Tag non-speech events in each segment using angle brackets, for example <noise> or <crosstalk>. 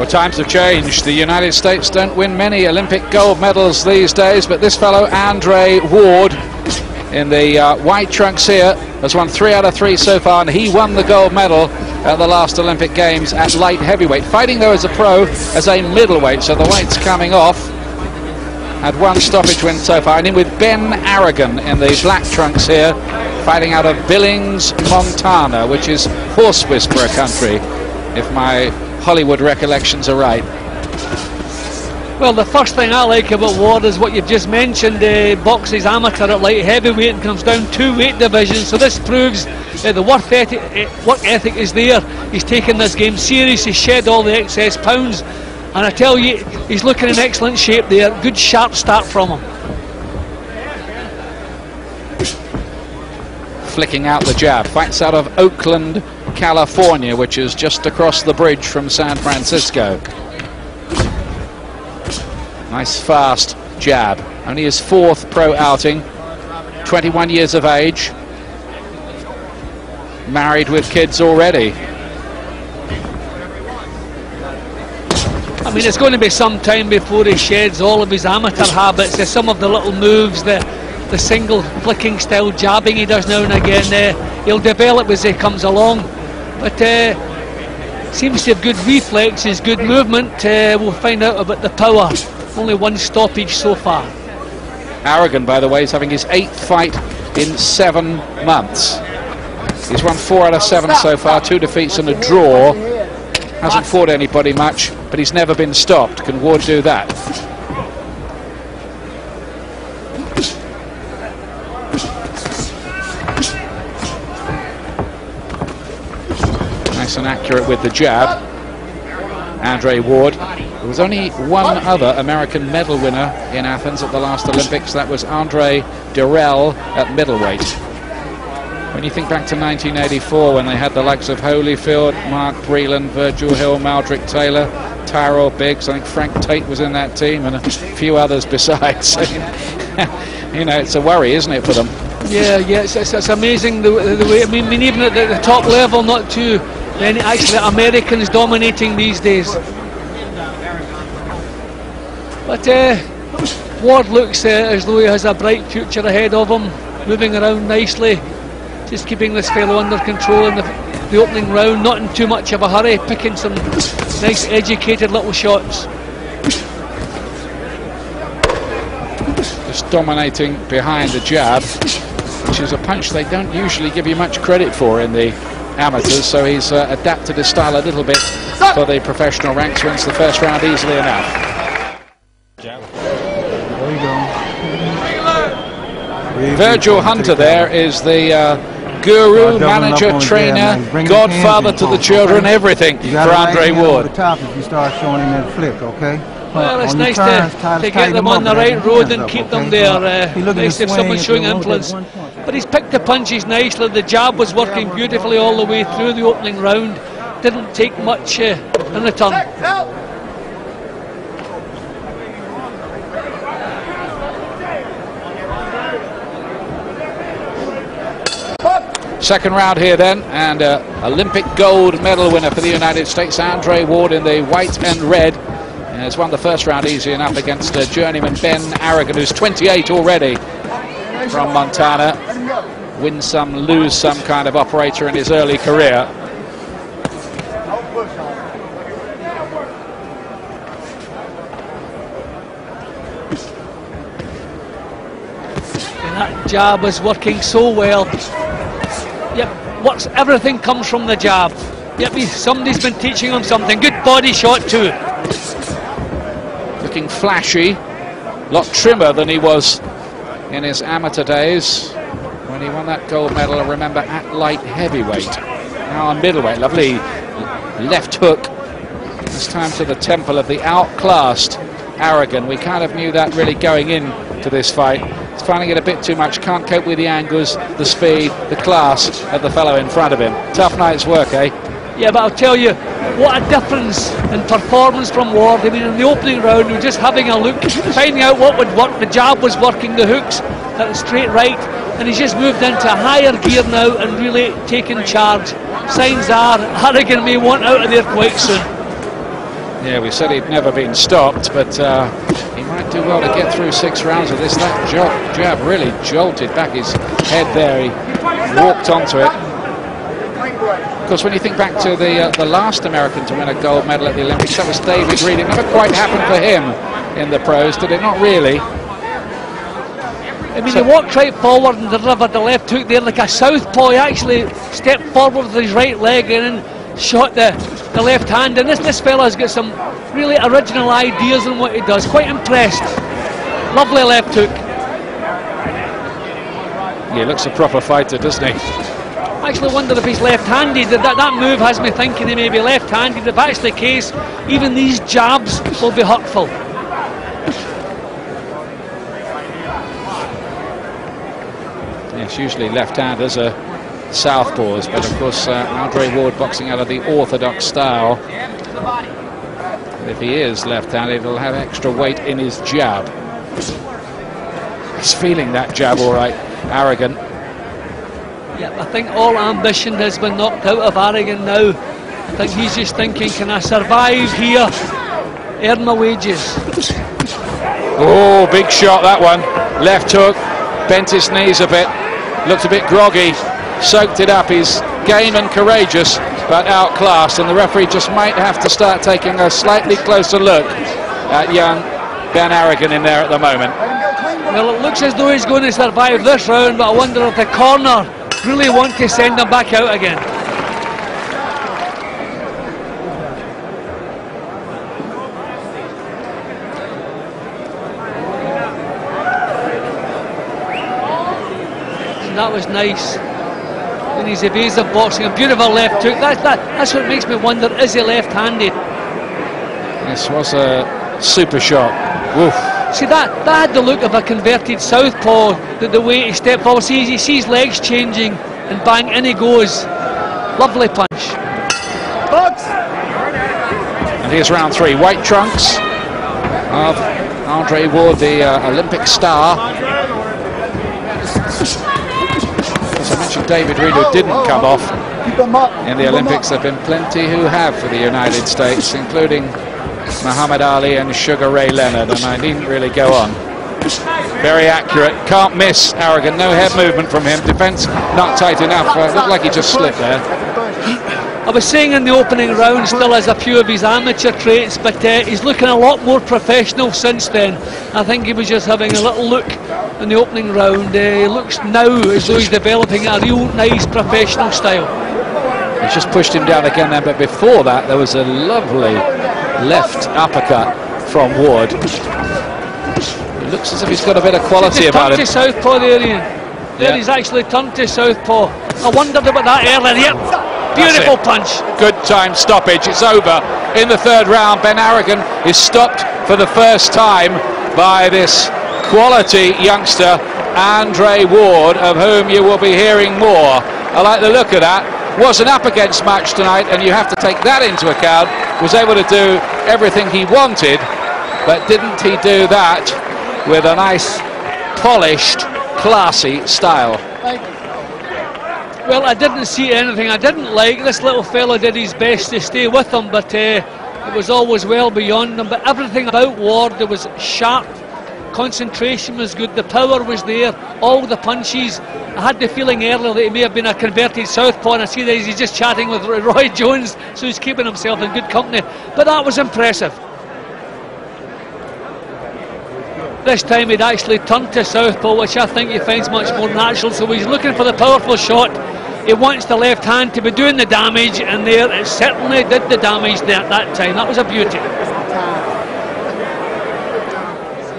Well, times have changed. The United States don't win many Olympic gold medals these days, but this fellow, Andre Ward, in the uh, white trunks here, has won three out of three so far, and he won the gold medal at the last Olympic Games at light heavyweight. Fighting, though, as a pro, as a middleweight, so the weight's coming off. Had one stoppage win so far, and in with Ben Aragon in the black trunks here, fighting out of Billings, Montana, which is horse whisperer country, if my Hollywood recollections are right. Well, the first thing I like about Ward is what you've just mentioned. Uh, boxes amateur at light heavyweight and comes down two weight divisions. So this proves uh, the work ethic, uh, work ethic is there. He's taken this game serious. He's shed all the excess pounds. And I tell you, he's looking in excellent shape there. Good sharp start from him. Flicking out the jab. Fights out of Oakland, California, which is just across the bridge from San Francisco. Nice fast jab. Only his fourth pro outing. 21 years of age. Married with kids already. I mean, it's going to be some time before he sheds all of his amateur habits. There's some of the little moves, the the single flicking style jabbing he does now and again. Uh, he'll develop as he comes along. But uh, seems to have good reflexes, good movement. Uh, we'll find out about the power. Only one stoppage so far. Aragon, by the way, is having his eighth fight in seven months. He's won four out of seven so far, two defeats and a draw. Hasn't fought anybody much, but he's never been stopped. Can Ward do that? Nice and accurate with the jab. Andre Ward. There was only one other American medal winner in Athens at the last Olympics. That was Andre Dirrell at middleweight. When you think back to 1984, when they had the likes of Holyfield, Mark Breland, Virgil Hill, Meldrick Taylor, Tyrell Biggs, I think Frank Tate was in that team, and a few others besides. <laughs> you know, it's a worry, isn't it, for them? Yeah, yeah, it's, it's, it's amazing the, the, way. I mean, even at the, the top level, not too many actually Americans dominating these days. But uh, Ward looks uh, as though he has a bright future ahead of him, moving around nicely, just keeping this fellow under control in the, the opening round, not in too much of a hurry, picking some nice educated little shots. Just dominating behind the jab, which is a punch they don't usually give you much credit for in the amateurs, so he's uh, adapted his style a little bit for the professional ranks, wins the first round easily enough. Virgil Hunter there is the uh, guru, manager, trainer, godfather to the children, everything for Andre Ward. The top if you start showing him that flick, okay? Well, it's nice to, to get them on the right road and keep them there. Uh, nice if someone's showing influence. But he's picked the punches nicely. The jab was working beautifully all the way through the opening round. Didn't take much uh, in return. Second round here then, and uh, Olympic gold medal winner for the United States, Andre Ward in the white and red. Has won the first round easy enough against uh, journeyman Ben Aragon, who's 28 already from Montana. Win some, lose some kind of operator in his early career. That jab is working so well. Yep, what's everything comes from the jab. Yep, somebody's been teaching him something. Good body shot too. Looking flashy, a lot trimmer than he was in his amateur days when he won that gold medal, I remember, at light heavyweight. Now on middleweight, lovely left hook. This time to the temple of the outclassed Aragon. We kind of knew that really going in to this fight. He's finding it a bit too much, can't cope with the angles, the speed, the class of the fellow in front of him. Tough night's work, eh? Yeah, but I'll tell you, what a difference in performance from Ward. I mean, in the opening round, we were just having a look, <laughs> finding out what would work. The jab was working, the hooks, that straight right, and he's just moved into higher gear now and really taken charge. Signs are <laughs> Aragon may want out of there quite soon. Yeah, we said he'd never been stopped, but uh, he might do well to get through six rounds of this. That jab, jab really jolted back his head there. He walked onto it. Of course, when you think back to the uh, the last American to win a gold medal at the Olympics, that was David Reid. It never quite happened for him in the pros, did it? Not really. I mean, he walked right forward and delivered the left hook there like a southpaw. He actually stepped forward with his right leg and then shot the, the left hand. And this, this fella's got some really original ideas on what he does. Quite impressed. Lovely left hook. Yeah, he looks a proper fighter, doesn't he? Actually wonder if he's left-handed. That, that move has me thinking he may be left-handed. If that's the case, even these jabs will be hurtful. Yes, usually left-handers are southpaws, but of course uh, Andre Ward boxing out of the orthodox style. If he is left-handed, he'll have extra weight in his jab. He's feeling that jab all right, Aragon. I think all ambition has been knocked out of Aragon now. I think he's just thinking, can I survive here, earn my wages? Oh, big shot that one. Left hook, bent his knees a bit, looked a bit groggy, soaked it up. He's game and courageous, but outclassed, and the referee just might have to start taking a slightly closer look at young Ben Aragon in there at the moment. Well, it looks as though he's going to survive this round, but I wonder if the corner really want to send them back out again. That was nice. And he's evasive boxing, a beautiful left hook. That, that, that's what makes me wonder, is he left-handed? This was a super shot. Woof. See that that had the look of a converted southpaw. The, the way he stepped forward, see he sees legs changing, and bang in he goes. Lovely punch. Box! And here's round three. White trunks of Andre Ward, the uh, Olympic star. As I mentioned, David Reid, who didn't come off Keep them up. in the Keep 'em Olympics. there have been plenty who have for the United States, including Muhammad Ali and Sugar Ray Leonard, and I needn't really go on. Very accurate, can't miss Aragon, no head movement from him, defence not tight enough, uh, looked like he just slipped there. I was saying in the opening round, still has a few of his amateur traits, but uh, he's looking a lot more professional since then. I think he was just having a little look in the opening round. Uh, he looks now as though he's developing a real nice professional style. He's just pushed him down again then, but before that there was a lovely left uppercut from Ward. It looks as if he's got a bit of quality Just about turned him. to southpaw there, Ian. There Yeah. he's actually turned to southpaw. I wondered about that earlier. Yep, beautiful punch. Good time stoppage. It's over in the third round. Ben Aragon is stopped for the first time by this quality youngster, Andre Ward, of whom you will be hearing more. I like the look of that. Was an up against match tonight, and you have to take that into account. Was able to do everything he wanted, but didn't he do that with a nice, polished, classy style? Well, I didn't see anything I didn't like. This little fella did his best to stay with him, but uh, it was always well beyond him. But everything about Ward, there was sharp. Concentration was good. The power was there. All the punches. I had the feeling earlier that he may have been a converted southpaw, and I see that he's just chatting with Roy Jones, so he's keeping himself in good company. But that was impressive. This time he'd actually turned to southpaw, which I think he finds much more natural. So he's looking for the powerful shot. He wants the left hand to be doing the damage, and there it certainly did the damage there at that time. That was a beauty.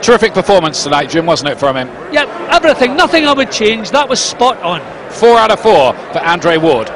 Terrific performance tonight, Jim, wasn't it, from him? Yep, everything, nothing I would change. That was spot on. Four out of four for Andre Ward.